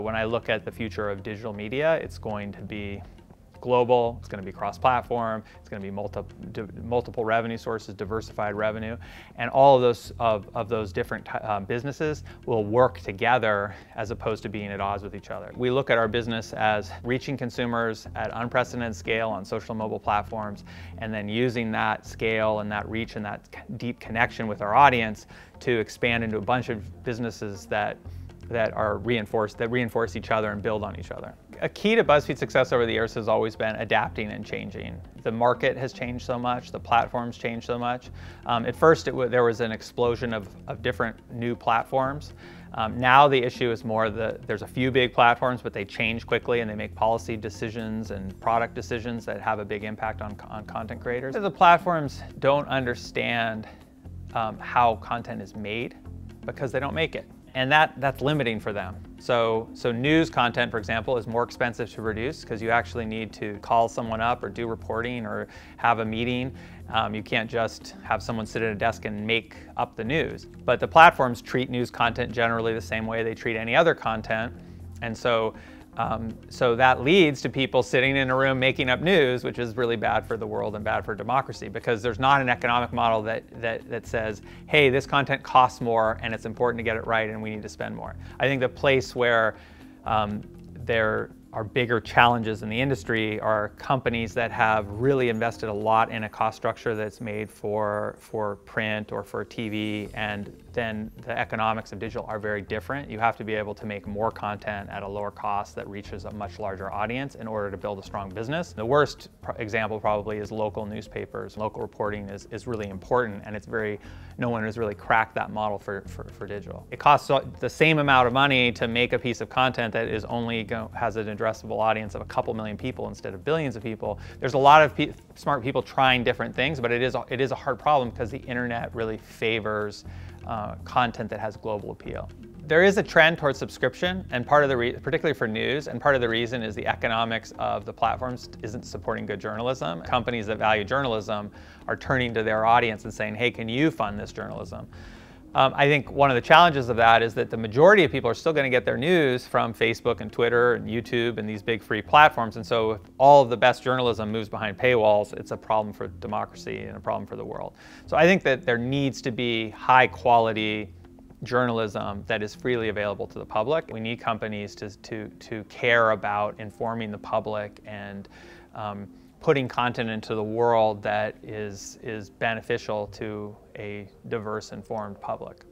When I look at the future of digital media, it's going to be global, it's going to be cross-platform, it's going to be multi, multiple revenue sources, diversified revenue, and all of those of, of those different um, businesses will work together as opposed to being at odds with each other. We look at our business as reaching consumers at unprecedented scale on social mobile platforms, and then using that scale and that reach and that deep connection with our audience to expand into a bunch of businesses that that are reinforced, that reinforce each other and build on each other. A key to BuzzFeed's success over the years has always been adapting and changing. The market has changed so much, the platforms changed so much. Um, at first, there was an explosion of, of different new platforms. Um, now the issue is more that there's a few big platforms, but they change quickly and they make policy decisions and product decisions that have a big impact on, on content creators. The platforms don't understand um, how content is made because they don't make it and that, that's limiting for them. So, so news content, for example, is more expensive to produce because you actually need to call someone up or do reporting or have a meeting. Um, you can't just have someone sit at a desk and make up the news. But the platforms treat news content generally the same way they treat any other content. And so um, so that leads to people sitting in a room making up news, which is really bad for the world and bad for democracy because there's not an economic model that, that, that says, hey, this content costs more and it's important to get it right and we need to spend more. I think the place where um, there our bigger challenges in the industry are companies that have really invested a lot in a cost structure that's made for, for print or for TV, and then the economics of digital are very different. You have to be able to make more content at a lower cost that reaches a much larger audience in order to build a strong business. The worst example probably is local newspapers. Local reporting is, is really important, and it's very, no one has really cracked that model for, for, for digital. It costs the same amount of money to make a piece of content that is only, has an addressable audience of a couple million people instead of billions of people. There's a lot of pe smart people trying different things, but it is, it is a hard problem because the internet really favors uh, content that has global appeal. There is a trend towards subscription, and part of the, particularly for news, and part of the reason is the economics of the platforms isn't supporting good journalism. Companies that value journalism are turning to their audience and saying, hey, can you fund this journalism? Um, I think one of the challenges of that is that the majority of people are still going to get their news from Facebook and Twitter and YouTube and these big free platforms. And so if all of the best journalism moves behind paywalls, it's a problem for democracy and a problem for the world. So I think that there needs to be high quality journalism that is freely available to the public. We need companies to, to, to care about informing the public and um, putting content into the world that is, is beneficial to a diverse, informed public.